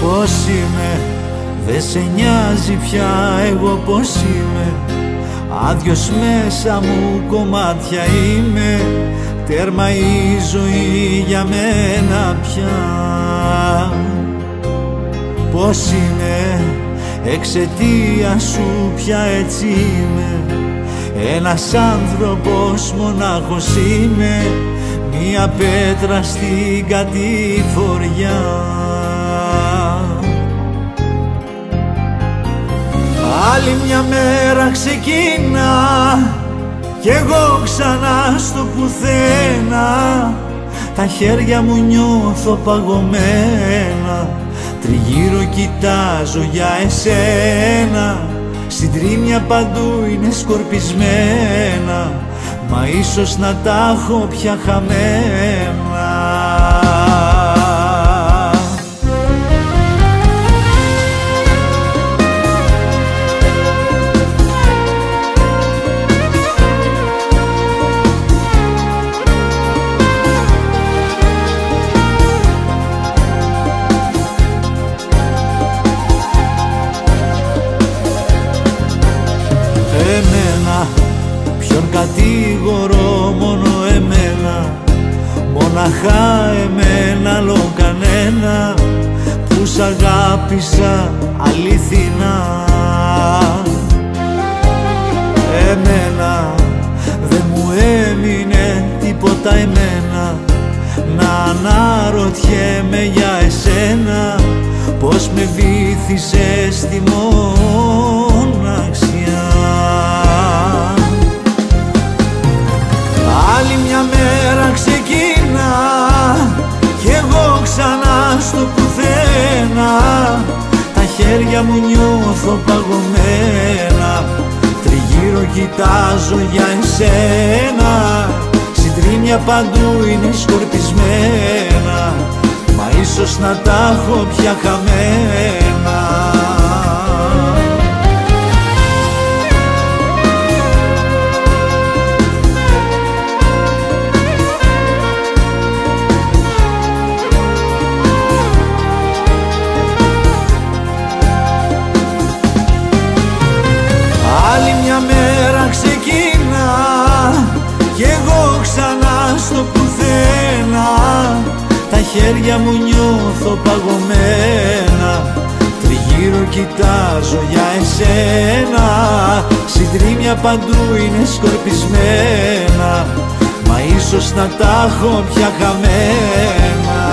Πώς είμαι, Δε σε νοιάζει πια εγώ πώς είμαι. Άδειος μέσα μου κομμάτια είμαι Τέρμα η ζωή για μένα πια. Πώς είναι εξαιτία σου πια έτσι είμαι. Ένας άνθρωπος μονάχος είμαι Μια πέτρα στην κατηφοριά μέρα ξεκινά κι εγώ ξανά στο πουθένα. Τα χέρια μου νιώθω παγωμένα Τριγύρω κοιτάζω για εσένα. Συντρίμια παντού είναι σκορπισμένα Μα ίσως να τα έχω πια χαμένα Μοναχά εμένα άλλο κανένα που σ' αγάπησα αληθινά. Εμένα δεν μου έμεινε τίποτα εμένα. Να αναρωτιέμαι για εσένα πως με βήθησες στη μοναξιά ξανά στο πουθένα. Τα χέρια μου νιώθω παγωμένα. Τριγύρω κοιτάζω για εσένα. Συντρίμια παντού είναι σκορπισμένα. Μα ίσως να τα έχω πια χαμένα χέρια μου νιώθω παγωμένα. Τριγύρω κοιτάζω για εσένα. Συντρίμια παντού είναι σκορπισμένα. Μα ίσως να τα έχω πια χαμένα